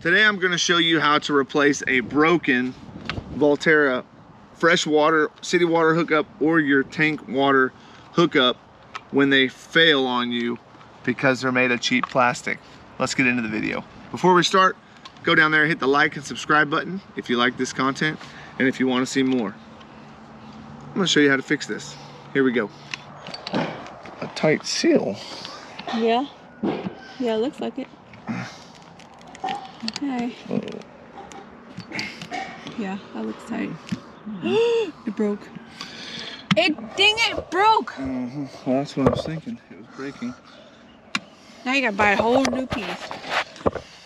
Today I'm gonna show you how to replace a broken Valterra fresh water, city water hookup, or your tank water hookup when they fail on you because they're made of cheap plastic. Let's get into the video. Before we start, go down there, hit the like and subscribe button if you like this content and if you wanna see more. I'm gonna show you how to fix this. Here we go. A tight seal. Yeah. Yeah, looks like it. Okay. Yeah, that looks tight. it broke. It dang it broke. Mm-hmm. Well, that's what I was thinking. It was breaking. Now you gotta buy a whole new piece.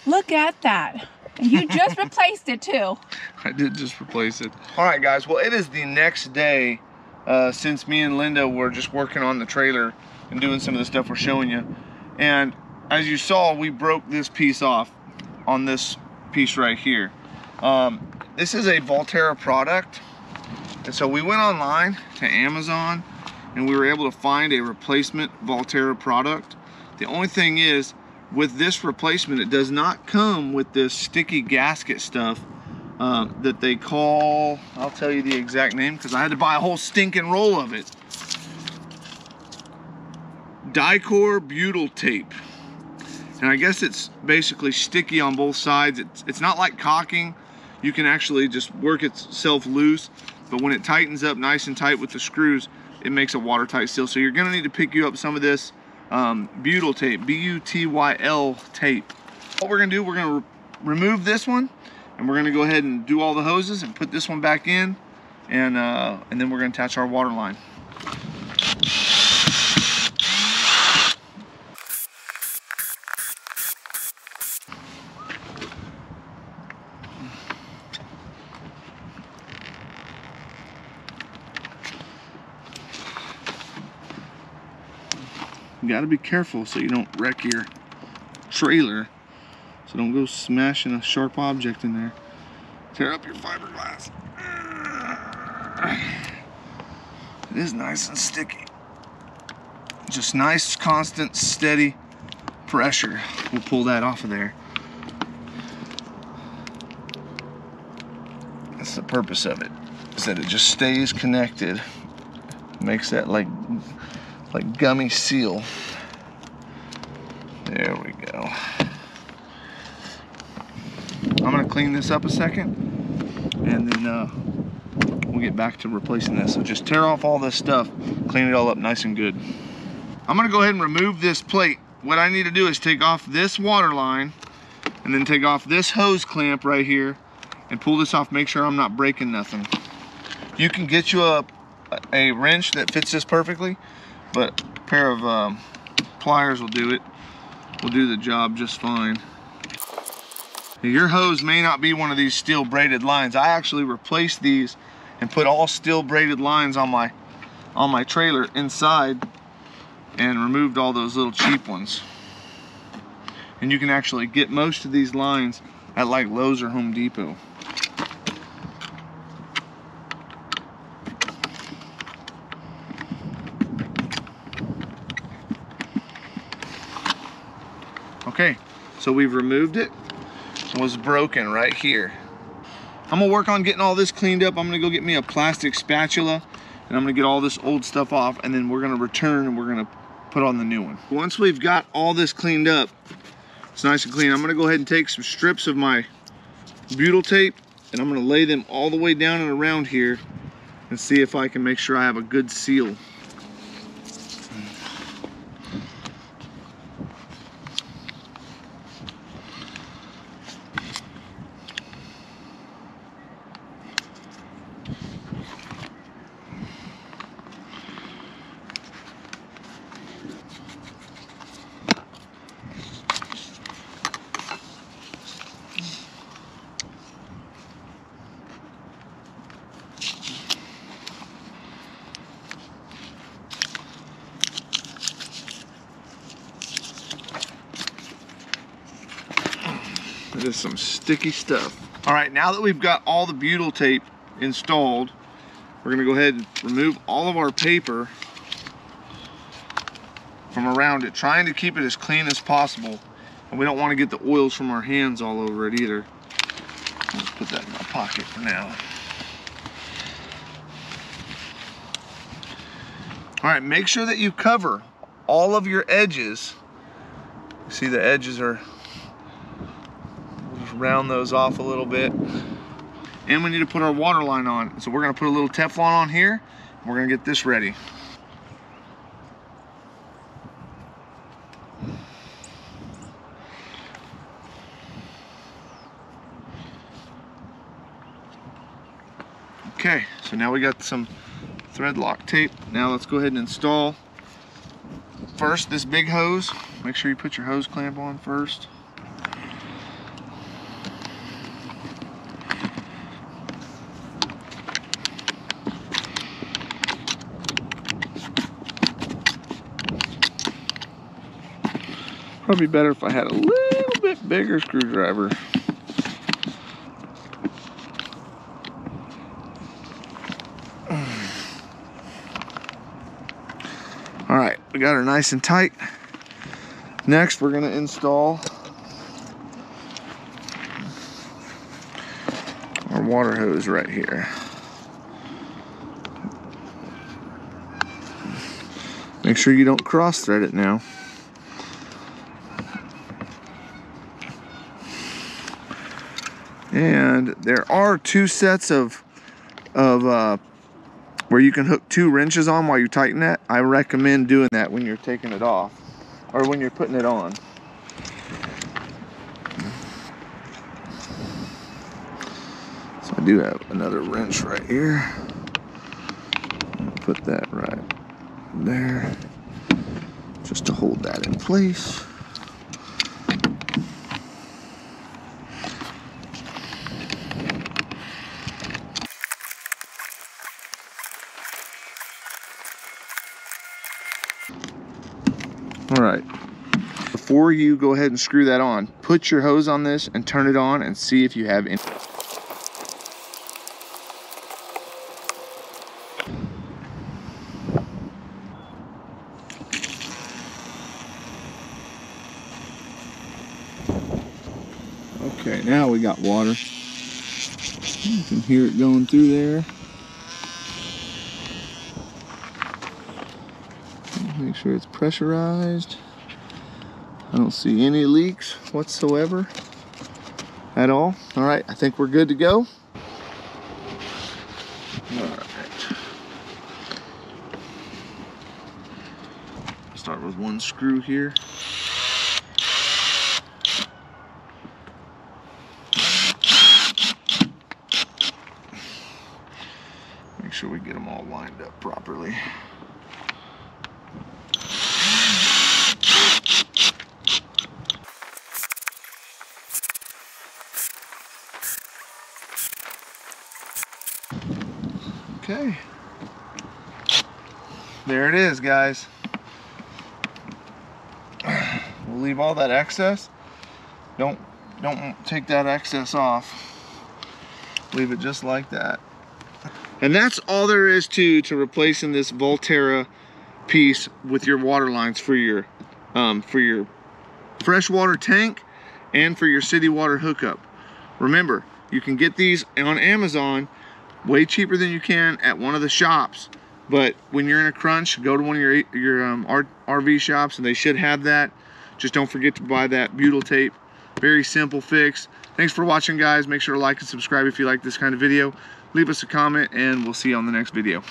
Look at that. And you just replaced it too. I did just replace it. All right, guys. Well, it is the next day uh, since me and Linda were just working on the trailer and doing some of the stuff we're showing you. And as you saw, we broke this piece off on this piece right here. Um, this is a Valterra product. And so we went online to Amazon and we were able to find a replacement Valterra product. The only thing is, with this replacement, it does not come with this sticky gasket stuff uh, that they call, I'll tell you the exact name because I had to buy a whole stinking roll of it. Dicor butyl tape. And I guess it's basically sticky on both sides. It's, it's not like caulking. You can actually just work itself loose. But when it tightens up nice and tight with the screws, it makes a watertight seal. So you're gonna need to pick you up some of this um, butyl tape, B-U-T-Y-L tape. What we're gonna do, we're gonna re remove this one and we're gonna go ahead and do all the hoses and put this one back in and, uh, and then we're gonna attach our water line. You gotta be careful so you don't wreck your trailer. So don't go smashing a sharp object in there. Tear up your fiberglass. It is nice and sticky. Just nice, constant, steady pressure. We'll pull that off of there. That's the purpose of it, is that it just stays connected. Makes that like like gummy seal. There we go. I'm gonna clean this up a second and then uh, we'll get back to replacing this. So just tear off all this stuff, clean it all up nice and good. I'm gonna go ahead and remove this plate. What I need to do is take off this water line and then take off this hose clamp right here and pull this off, make sure I'm not breaking nothing. You can get you a, a wrench that fits this perfectly, but a pair of um, pliers will do it. Will do the job just fine. Your hose may not be one of these steel braided lines. I actually replaced these and put all steel braided lines on my on my trailer inside and removed all those little cheap ones. And you can actually get most of these lines at like Lowe's or Home Depot. Okay, so we've removed it. it. was broken right here. I'm gonna work on getting all this cleaned up. I'm gonna go get me a plastic spatula and I'm gonna get all this old stuff off and then we're gonna return and we're gonna put on the new one. Once we've got all this cleaned up, it's nice and clean. I'm gonna go ahead and take some strips of my butyl tape and I'm gonna lay them all the way down and around here and see if I can make sure I have a good seal. Is some sticky stuff. All right, now that we've got all the butyl tape installed, we're gonna go ahead and remove all of our paper from around it, trying to keep it as clean as possible. And we don't want to get the oils from our hands all over it either. Let's put that in my pocket for now. All right, make sure that you cover all of your edges. See the edges are, just round those off a little bit. And we need to put our water line on. So we're gonna put a little Teflon on here. We're gonna get this ready. Okay, so now we got some thread lock tape. Now let's go ahead and install first this big hose. Make sure you put your hose clamp on first. Probably better if I had a little bit bigger screwdriver. All right, we got her nice and tight. Next, we're gonna install our water hose right here. Make sure you don't cross thread it now. And there are two sets of of uh, where you can hook two wrenches on while you tighten that. I recommend doing that when you're taking it off or when you're putting it on. So I do have another wrench right here. Put that right there just to hold that in place. All right. Before you go ahead and screw that on, put your hose on this and turn it on and see if you have any. Okay, now we got water. You can hear it going through there. Make sure it's pressurized. I don't see any leaks whatsoever at all. All right, I think we're good to go. All right. Start with one screw here. Make sure we get them all lined up properly. Okay. There it is, guys. We'll leave all that excess. Don't don't take that excess off. Leave it just like that. And that's all there is to to replacing this Valterra piece with your water lines for your um, for your freshwater tank and for your city water hookup. Remember, you can get these on Amazon way cheaper than you can at one of the shops. But when you're in a crunch, go to one of your your um, RV shops and they should have that. Just don't forget to buy that butyl tape. Very simple fix. Thanks for watching, guys. Make sure to like and subscribe if you like this kind of video. Leave us a comment, and we'll see you on the next video.